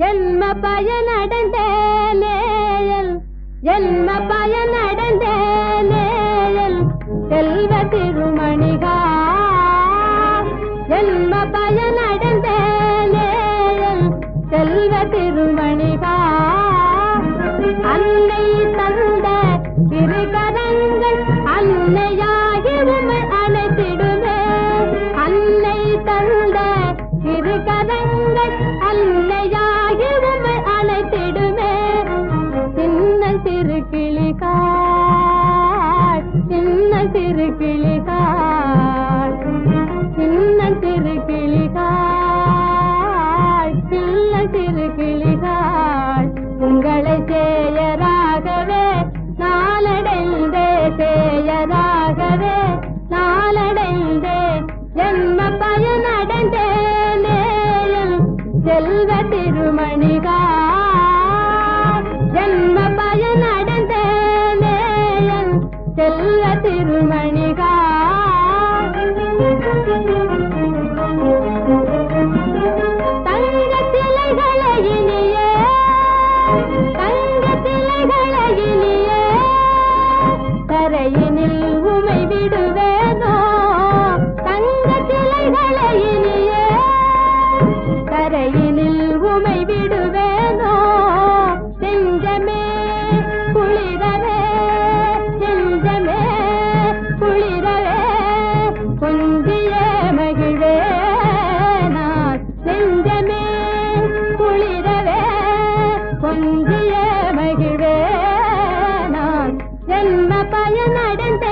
ஜென்ம பயனடைந்த நேயல் ஜென்ம பயனடைந்த நேயல் செல்வ திருமணிகா. ஜென்ம பயனடைந்த நேயல் செல்வ திருமணிகா. அன்னை तेरे गिले का तिरुमणिका। கொஞ்சிய மகிழ்வே நான் என்ன பயனடைந்த